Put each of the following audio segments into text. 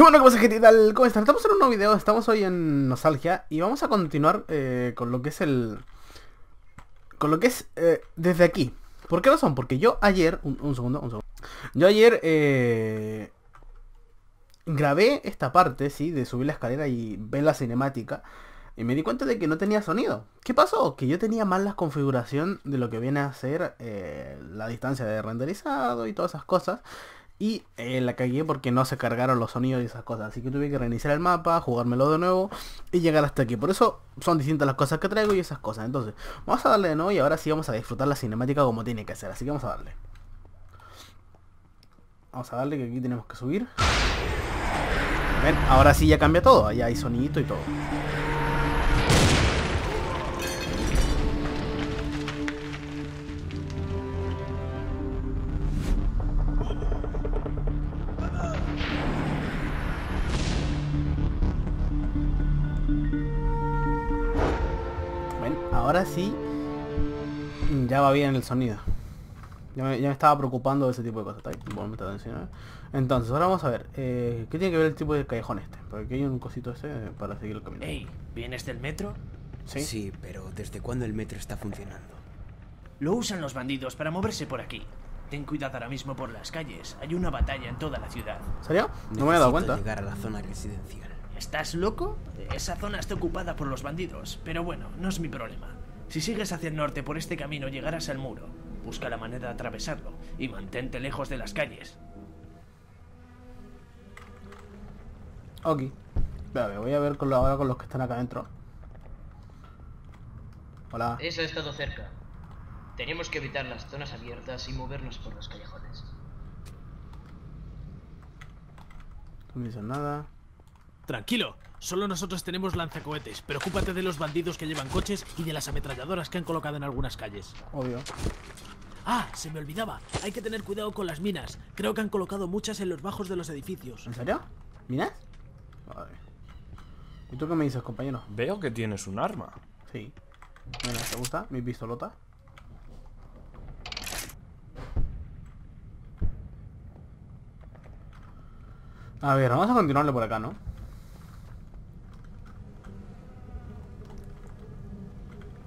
Y bueno. ¿Qué tal? ¿Cómo están? Estamos en un nuevo video, estamos hoy en Nostalgia y vamos a continuar eh, con lo que es el... Con lo que es eh, desde aquí. ¿Por qué razón? Porque yo ayer... Un, un segundo, un segundo. Yo ayer eh, grabé esta parte, sí, de subir la escalera y ver la cinemática. Y me di cuenta de que no tenía sonido. ¿Qué pasó? Que yo tenía mal la configuración de lo que viene a ser la distancia de renderizado y todas esas cosas. Y eh, la cagué porque no se cargaron los sonidos y esas cosas. Así que tuve que reiniciar el mapa, jugármelo de nuevo y llegar hasta aquí. Por eso son distintas las cosas que traigo y esas cosas. Entonces, vamos a darle de nuevo y ahora sí vamos a disfrutar la cinemática como tiene que ser. Así que vamos a darle. Vamos a darle que aquí tenemos que subir. Ven, ahora sí ya cambia todo. Allá hay sonidito y todo. Va bien el sonido. Ya me, ya me estaba preocupando de ese tipo de cosas. Está ahí, bueno, atención, ¿eh? Entonces, ahora vamos a ver. eh, ¿Qué tiene que ver el tipo de callejón este? Porque aquí hay un cosito ese para seguir el camino. Ey, ¿vienes del metro? ¿Sí? Sí, pero ¿desde cuándo el metro está funcionando? Lo usan los bandidos para moverse por aquí. Ten cuidado ahora mismo por las calles. Hay una batalla en toda la ciudad. ¿En serio? No me había dado cuenta. llegar a la zona residencial. ¿Estás loco? Esa zona está ocupada por los bandidos, pero bueno, no es mi problema. Si sigues hacia el norte por este camino llegarás al muro. Busca la manera de atravesarlo y mantente lejos de las calles. Ok. Vale, voy a ver con lo, ahora con los que están acá adentro. Hola. Eso ha estado cerca. Tenemos que evitar las zonas abiertas y movernos por los callejones. No me dicen nada. Tranquilo, solo nosotros tenemos lanzacohetes. Preocúpate de los bandidos que llevan coches y de las ametralladoras que han colocado en algunas calles. Obvio. Ah, se me olvidaba. Hay que tener cuidado con las minas. Creo que han colocado muchas en los bajos de los edificios. ¿En serio? ¿Minas? Vale. ¿Y tú qué me dices, compañero? Veo que tienes un arma. Sí. Mira, ¿te gusta? Mi pistolota. A ver, vamos a continuarle por acá, ¿no?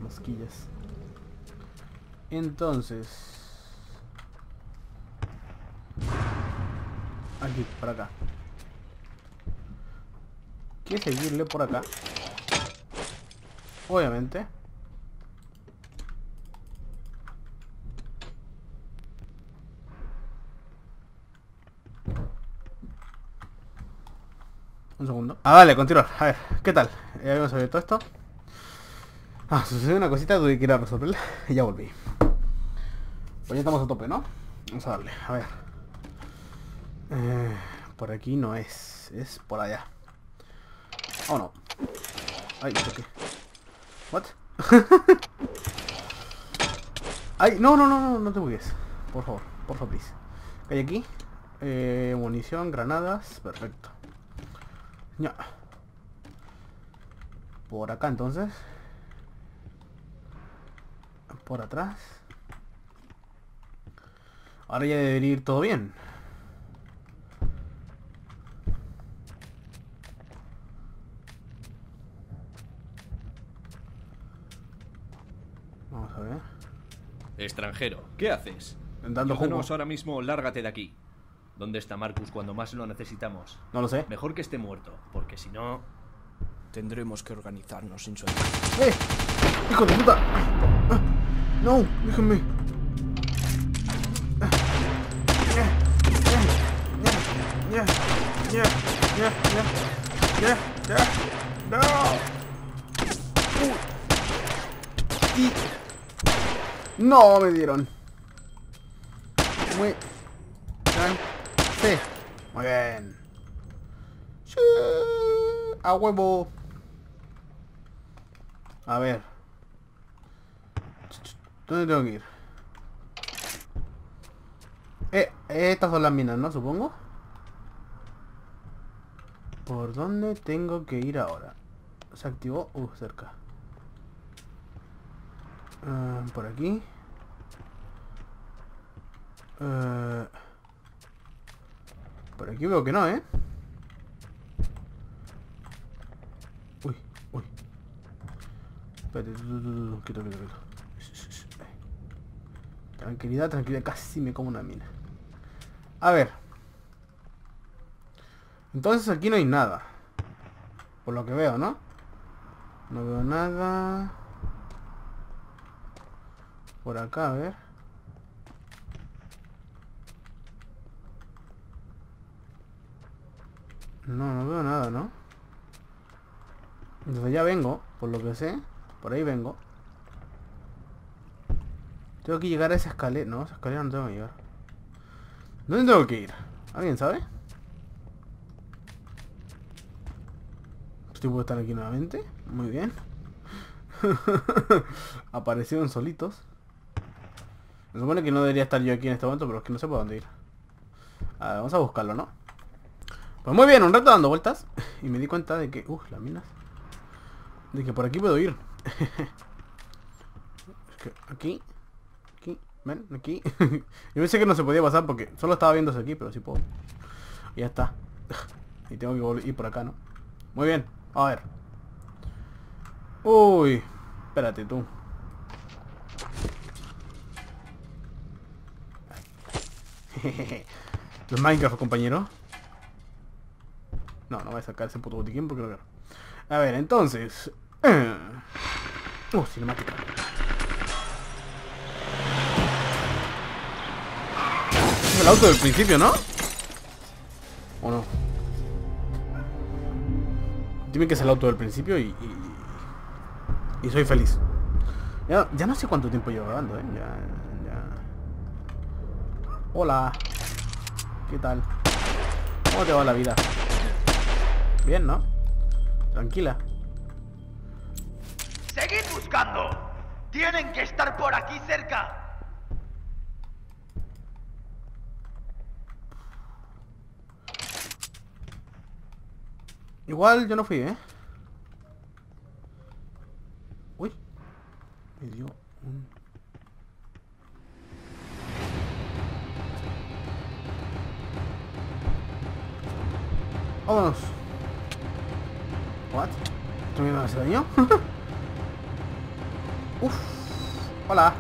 Mosquillas. Entonces... Aquí, por acá. Que seguirle por acá. Obviamente. Un segundo. Ah, vale, continuar. A ver, ¿qué tal? Ya habíamos abierto esto. Ah, sucedió una cosita, tuve que ir a resolverla y ya volví. Pues ya estamos a tope, ¿no? Vamos a darle, a ver. Eh, por aquí no es, es por allá. Oh no. Ay, ¿esto qué? What? Ay, no, no, no, no, no te bugues. Por favor, por favor, please. ¿Qué hay aquí? Eh, munición, granadas, perfecto. Ya. Por acá entonces. Por atrás. Ahora ya debería ir todo bien. Vamos a ver. Extranjero, ¿qué haces? Dando jugo. Ahora mismo, lárgate de aquí. ¿Dónde está Marcus cuando más lo necesitamos? No lo sé. Mejor que esté muerto, porque si no... Tendremos que organizarnos sin su ayuda. ¡Eh! ¡Hijo de puta! Ah, ¡No! ¡Déjenme! Ah, ya, ¡No! ¡No! Me dieron. Muy... Sí. Muy bien. A huevo. A ver. ¿Dónde tengo que ir? Eh, estas son las minas, ¿no? Supongo. ¿Por dónde tengo que ir ahora? Se activó. Uh, cerca. Eh, por aquí. Uh, por aquí veo que no, ¿eh? Uy, uy. Espérate, quieto, quieto, quieto. Tranquilidad, tranquilidad, casi me como una mina. A ver. Entonces aquí no hay nada. Por lo que veo, ¿no? No veo nada. Por acá, a ver. No, no veo nada, ¿no? Desde allá vengo, por lo que sé. Por ahí vengo. Tengo que llegar a esa escalera. No, esa escalera no tengo que llegar. ¿Dónde tengo que ir? ¿Alguien sabe? Estoy puedo estar aquí nuevamente. Muy bien. Aparecieron solitos. Se supone que no debería estar yo aquí en este momento, pero es que no sé por dónde ir. A ver, vamos a buscarlo, ¿no? Pues muy bien, un rato dando vueltas. Y me di cuenta de que... Uf, las minas. De que por aquí puedo ir. Es que aquí... Ven, aquí. yo pensé que no se podía pasar porque solo estaba viéndose aquí, pero sí puedo. Ya está. Y tengo que ir por acá, ¿no? Muy bien. A ver. Uy. Espérate tú. Los Minecraft, compañero. No, no voy a sacar ese puto botiquín porque no quiero. A ver, entonces. Uh, cinemática. El auto del principio, ¿no? ¿O no? Dime que es el auto del principio y... Y, soy feliz. Ya, ya no sé cuánto tiempo llevo grabando, ¿eh? Ya, ya... Hola. ¿Qué tal? ¿Cómo te va la vida? Bien, ¿no? Tranquila. ¡Seguid buscando! ¡Tienen que estar por aquí cerca! Igual yo no fui, ¿eh? Uy. Me dio un... Vámonos. What? ¿Esto me va a daño? Uf. Hola.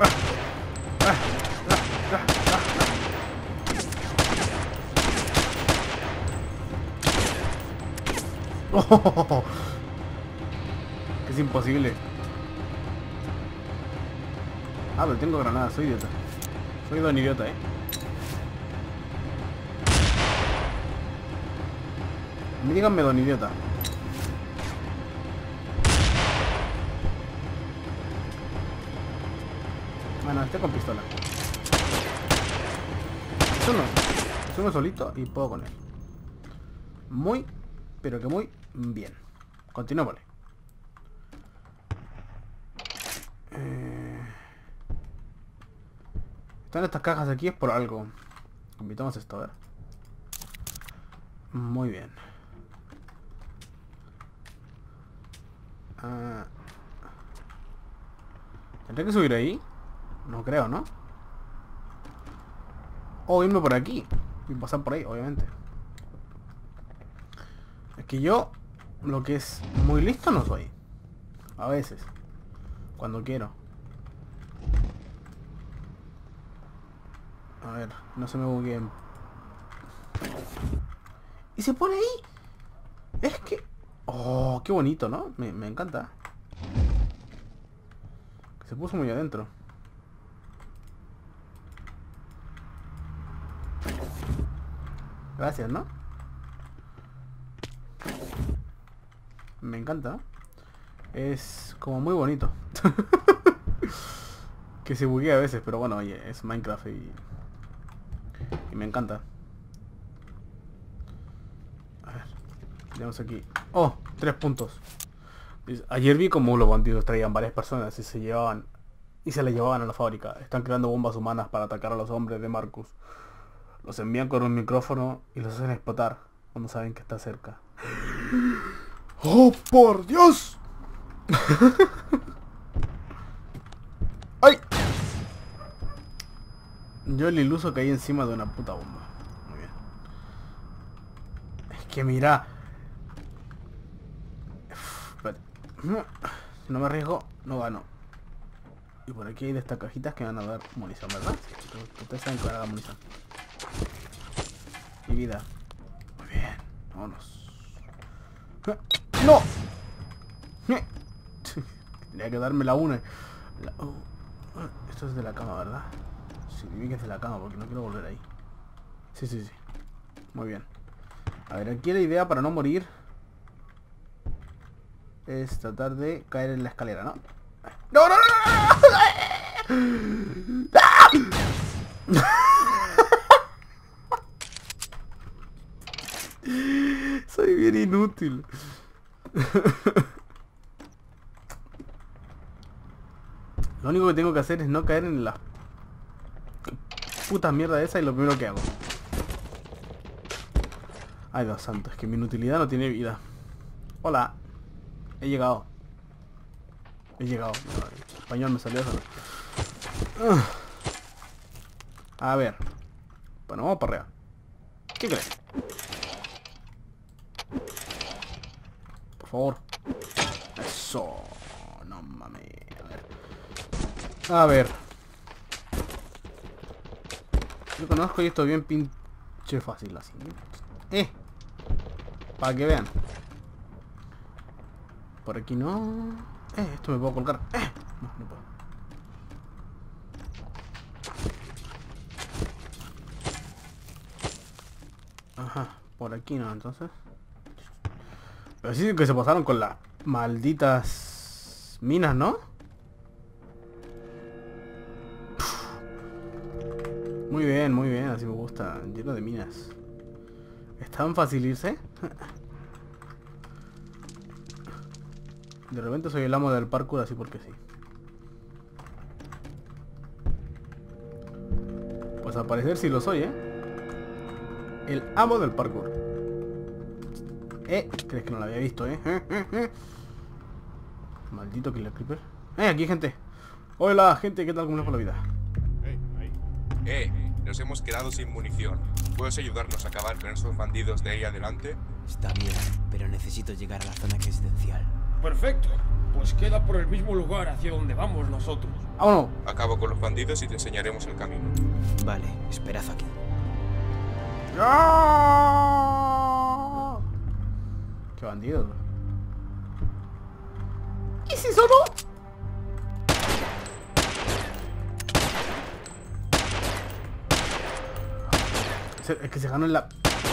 Ah. Ah. Ah. Ah. Ah. Es imposible. Ah, pero tengo granadas, soy idiota. Soy don idiota, eh. Díganme don idiota. Bueno, este con pistola. Es uno. Es uno solito y puedo con él. Muy, pero que muy bien. Continuémosle. Eh... Están estas cajas aquí es por algo. Convirtamos esto, a ver. Muy bien. Ah. ¿Tendré que subir ahí? No creo, ¿no? O irme por aquí. Y pasar por ahí, obviamente. Es que yo, lo que es muy listo no soy. A veces. Cuando quiero. A ver, no se me bugueen. ¿Y se pone ahí? Es que... Oh, qué bonito, ¿no? Me, me encanta. Se puso muy adentro. Gracias, ¿no? Me encanta. Es como muy bonito. que se buguea a veces, pero bueno, oye, es Minecraft y... Y me encanta. A ver, tenemos aquí. Oh, tres puntos. Ayer vi como los bandidos traían varias personas y se llevaban... Y se las llevaban a la fábrica. Están creando bombas humanas para atacar a los hombres de Marcus. Los envían con un micrófono y los hacen explotar cuando saben que está cerca. ¡Oh, por Dios! ¡Ay! Yo el iluso caí encima de una puta bomba. Muy bien. Es que mira. Si no me arriesgo, no gano. Y por aquí hay de estas cajitas que van a dar munición, ¿verdad? Ustedes saben que van a dar munición. Mi vida. Muy bien. Vámonos. ¡No! Tenía que darme la una. Esto es de la cama, ¿verdad? Sí, dime que es de la cama porque no quiero volver ahí. Sí, sí, sí. Muy bien. A ver, aquí la idea para no morir es tratar de caer en la escalera, ¿no? ¡No, no, no! no! Soy bien inútil. Lo único que tengo que hacer es no caer en la puta mierda esa y lo primero que hago. Ay, Dios santo, es que mi inutilidad no tiene vida. Hola. He llegado. He llegado. El español me salió solo. Ah. A ver. Bueno, vamos para arriba. ¿Qué crees? Favor. Eso. No mames. A ver. Yo conozco y esto es bien pinche fácil así. Eh. Para que vean. Por aquí no. Eh, esto me puedo colgar. Eh. No, no puedo. Ajá, por aquí no, entonces. Pero sí que se pasaron con las malditas minas, ¿no? Muy bien, muy bien, así me gusta. Lleno de minas. ¿Es tan fácil irse? De repente soy el amo del parkour así porque sí. Pues al parecer sí lo soy, ¿eh? El amo del parkour. Eh, crees que no lo había visto, ¿eh? Eh, eh, eh. Maldito Killer Creeper. Eh, aquí gente. Hola, gente, ¿qué tal? ¿Cómo les va la vida? Eh, nos hemos quedado sin munición. ¿Puedes ayudarnos a acabar con esos bandidos de ahí adelante? Está bien, pero necesito llegar a la zona residencial. Perfecto. Pues queda por el mismo lugar hacia donde vamos nosotros. ¡Vámonos! Acabo con los bandidos y te enseñaremos el camino. Vale, esperad aquí. ¡Ah! ¡Qué bandido! ¿Y si sonó? Se- Es que se ganó en la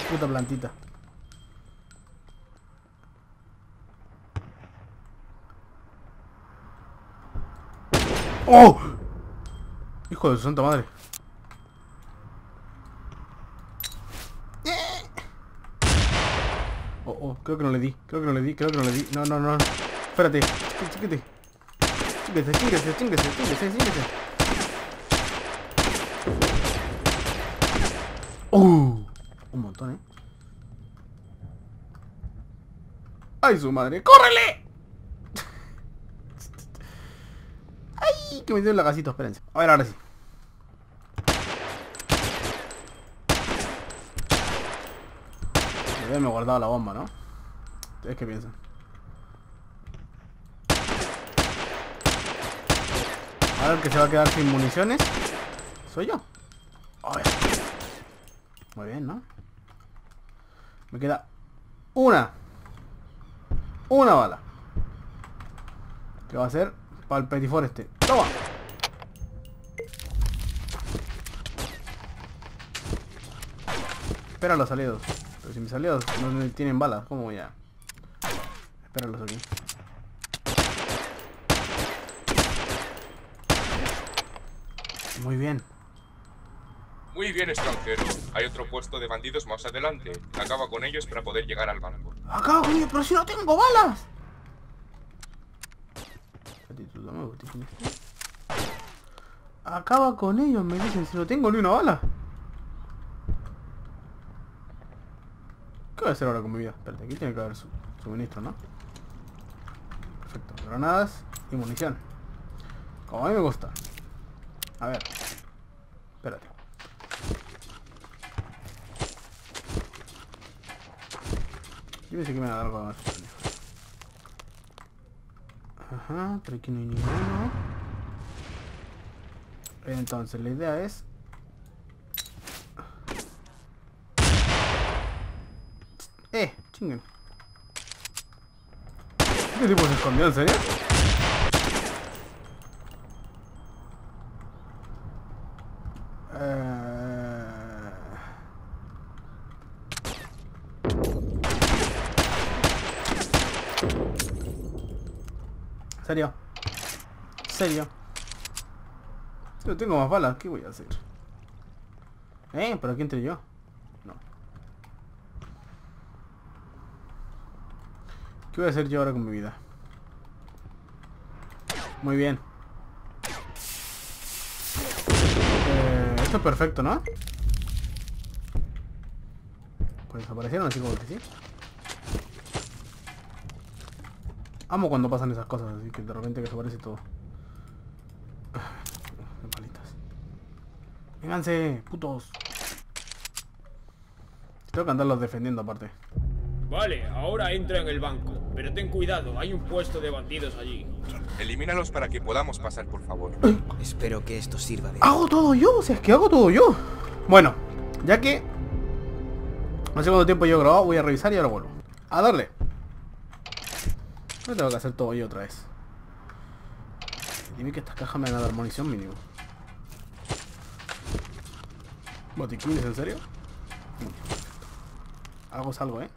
puta plantita. ¡Oh! Hijo de su santa madre. Oh, oh, creo que no le di, creo que no le di, creo que no le di. No, no, no. Espérate. Chíquete. Chíquete, chíquese, chíquese, chíquese, chíquese. Uh, un montón, ¿eh? ¡Ay, su madre! ¡Córrele! ¡Ay! Que me dio el lagacito, espérense. A ver, ahora sí. Me guardado la bomba, ¿no? ¿Ustedes qué piensan? Ahora el que se va a quedar sin municiones soy yo. Muy bien, ¿no? Me queda una. Una bala. ¿Qué va a ser? Para el petifor este. ¡Toma! Espera los aliados. Pero si mis aliados no tienen balas, ¿cómo voy a...? Espéralos aquí. Muy bien. Muy bien, extranjero. Hay otro puesto de bandidos más adelante. Acaba con ellos para poder llegar al banco. Acabo con ellos, pero si no tengo balas. Acaba con ellos, me dicen, si no tengo ni una bala. ¿Qué voy a hacer ahora con mi vida? Espérate, aquí tiene que haber su suministro, ¿no? Perfecto, granadas y munición. Como a mí me gusta. A ver. Espérate. Yo pensé que me iba a dar algo más. Ajá, pero aquí no hay ninguno. Entonces, la idea es... Eh, chinguen. ¿Qué tipo se escondió, en serio? Eh... ¿Serio? ¿Serio? Yo tengo más balas, ¿qué voy a hacer? Eh, pero aquí entré yo. ¿Qué voy a hacer yo ahora con mi vida? Muy bien. Eh, esto es perfecto, ¿no? Pues desaparecieron así como que sí. Amo cuando pasan esas cosas, así que de repente desaparece todo. Palitas. Vénganse, putos. Tengo que andarlos defendiendo aparte. Vale, ahora entra en el banco. Pero ten cuidado, hay un puesto de bandidos allí. Elimínalos para que podamos pasar, por favor. Espero que esto sirva de... Hago todo yo, o sea, es que hago todo yo. Bueno, ya que... No sé cuánto tiempo yo he grabado, voy a revisar y ahora vuelvo. A darle. No tengo que hacer todo yo otra vez. Dime que estas cajas me van a dar munición mínimo. ¿Botiquines, en serio? Algo es algo, ¿eh?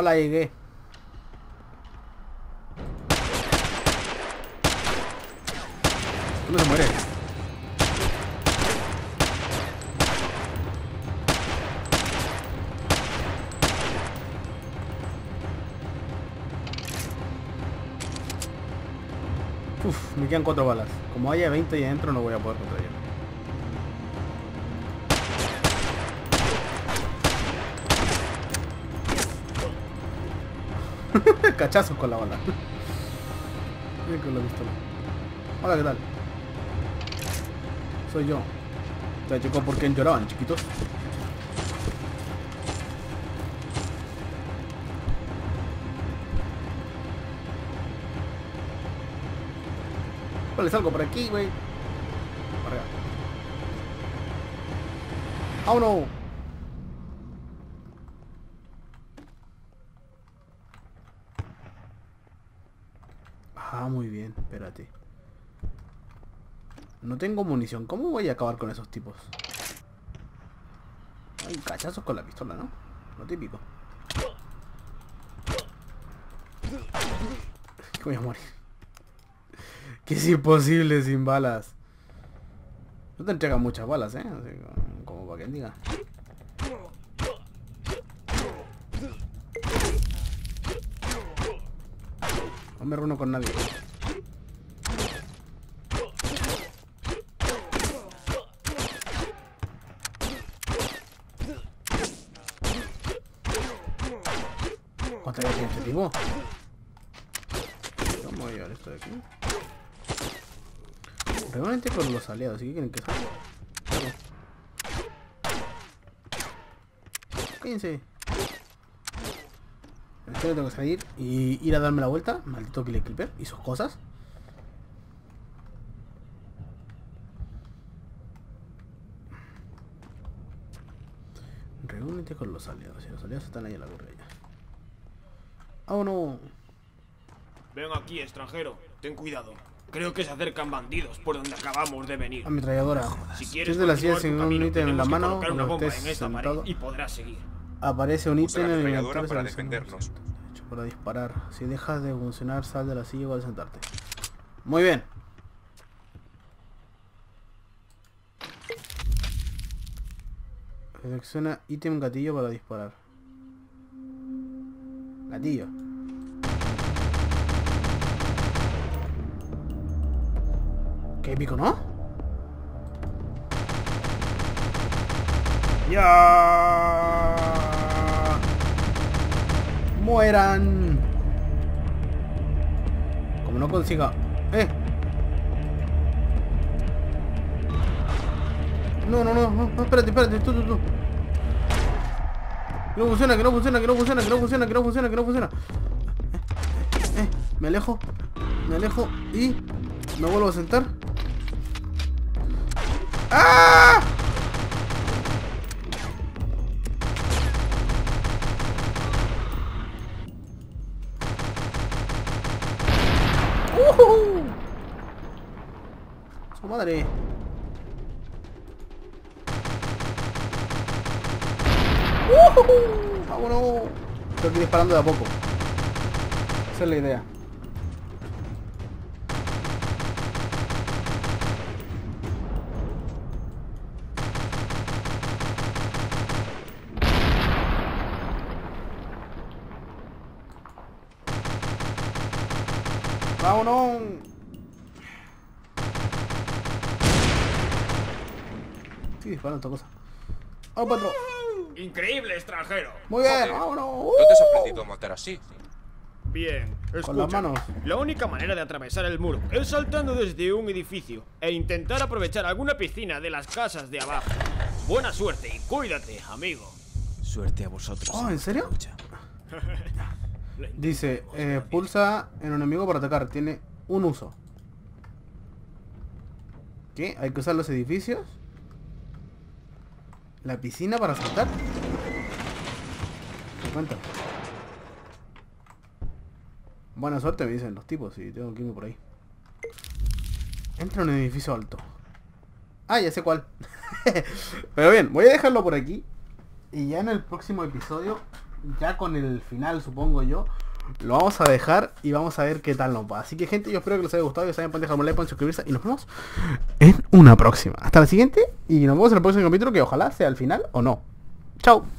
Hola, llegué. ¿Dónde se muere? Uf, me quedan cuatro balas. Como haya 20 ahí adentro no voy a poder contra ellos. Cachazos con la bala. Miren con la pistola. Hola, ¿qué tal? Soy yo. ¿Te chicos por qué lloraban, chiquitos? Vale, salgo por aquí, güey. Acá. ¡Oh, no! Ah, muy bien, espérate. No tengo munición. ¿Cómo voy a acabar con esos tipos? Hay cachazos con la pistola, ¿no? Lo típico. Voy a morir. Que es imposible sin balas. No te entregan muchas balas, ¿eh? Como- para quien diga. Me reúno con nadie. ¿Cuánta vida tiene este tipo? Vamos a llevar esto de aquí. Realmente con los aliados, ¿sí que quieren que salga? Cállense. En serio tengo que salir y ir a darme la vuelta. Maldito Killer Clipper y sus cosas. Reúnete con los aliados. Y los aliados están ahí en la gorrilla. ¡Oh no! Ven aquí, extranjero. Ten cuidado. Creo que se acercan bandidos por donde acabamos de venir. Ametralladora. Si Si quieres es de la silla sin un ítem en la que mano, una bomba en esta pared y podrás seguir. Aparece un ítem en el para defendernos. Hecho para disparar. Si dejas de funcionar, sal de la silla igual sentarte. Muy bien. Selecciona ítem gatillo para disparar. Gatillo. Qué épico, ¿no? ¡Ya! ¡Mueran! Como no consiga... ¡Eh! No, no, no, no, espérate, espérate, tú, tú, tú. Que no funciona, que no funciona, que no funciona, que no funciona, que no funciona, que no funciona. Eh, eh, me alejo, me alejo y me vuelvo a sentar. ¡Ah! Disparando de a poco. Esa es la idea. ¡Vámonos! Sí, disparando esta cosa. ¡Vamos, patrón! Increíble, extranjero. Muy bien, vámonos. ¿Dónde has aprendido a matar así? Bien, escucha. Con las manos. La única manera de atravesar el muro es saltando desde un edificio e intentar aprovechar alguna piscina de las casas de abajo. Buena suerte y cuídate, amigo. Suerte a vosotros. Oh, ¿en serio? Dice, eh, pulsa en un enemigo para atacar. Tiene un uso. ¿Qué? ¿Hay que usar los edificios? ¿La piscina para saltar? Buena suerte me dicen los tipos y tengo que irme por ahí. Entra en un edificio alto. Ah, ya sé cuál. Pero bien, voy a dejarlo por aquí. Y ya en el próximo episodio, ya con el final supongo yo, lo vamos a dejar y vamos a ver qué tal nos va. Así que gente, yo espero que les haya gustado. Ya saben, pueden dejar un like, pueden suscribirse y nos vemos en una próxima. Hasta la siguiente y nos vemos en el próximo capítulo que ojalá sea el final o no. Chao.